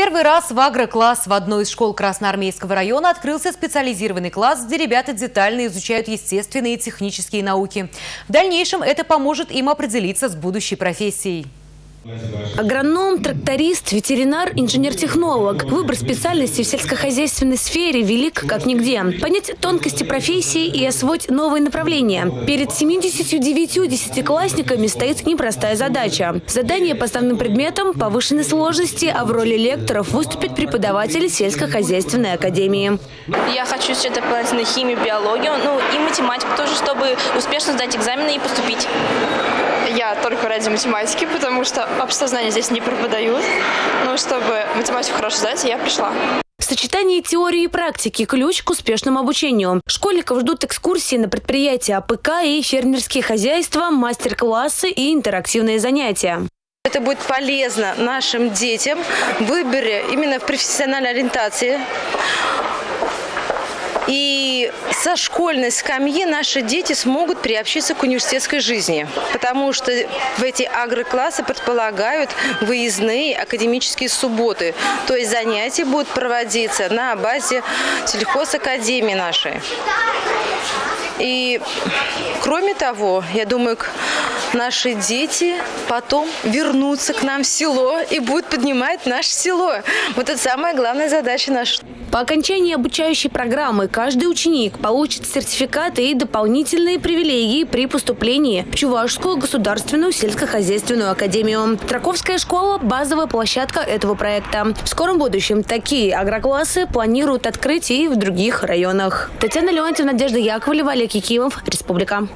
первый раз в агрокласс в одной из школ Красноармейского района открылся специализированный класс, где ребята детально изучают естественные и технические науки. В дальнейшем это поможет им определиться с будущей профессией. Агроном, тракторист, ветеринар, инженер-технолог. Выбор специальности в сельскохозяйственной сфере велик как нигде. Понять тонкости профессии и освоить новые направления. Перед 79 десятиклассниками стоит непростая задача. Задание по основным предметам повышенной сложности, а в роли лекторов выступят преподаватели сельскохозяйственной академии. Я хочу что-то на химию, биологию, ну и математику тоже, чтобы успешно сдать экзамены и поступить. Я только ради математики, потому что обществознание здесь не преподают. Но чтобы математику хорошо сдать, я пришла. В сочетании теории и практики – ключ к успешному обучению. Школьников ждут экскурсии на предприятия АПК и фермерские хозяйства, мастер-классы и интерактивные занятия. Это будет полезно нашим детям в выборе именно в профессиональной ориентации и со школьной скамьи наши дети смогут приобщиться к университетской жизни, потому что в эти агроклассы предполагают выездные академические субботы. То есть занятия будут проводиться на базе сельхозакадемии нашей. И кроме того, я думаю, наши дети потом вернутся к нам в село и будут поднимать наше село. Вот это самая главная задача наша. По окончании обучающей программы каждый ученик получит сертификаты и дополнительные привилегии при поступлении в Чувашскую государственную сельскохозяйственную академию. Траковская школа – базовая площадка этого проекта. В скором будущем такие агроклассы планируют открыть в других районах. Татьяна Леонтьев, Надежда Яковлева, Олег Якимов, Республика.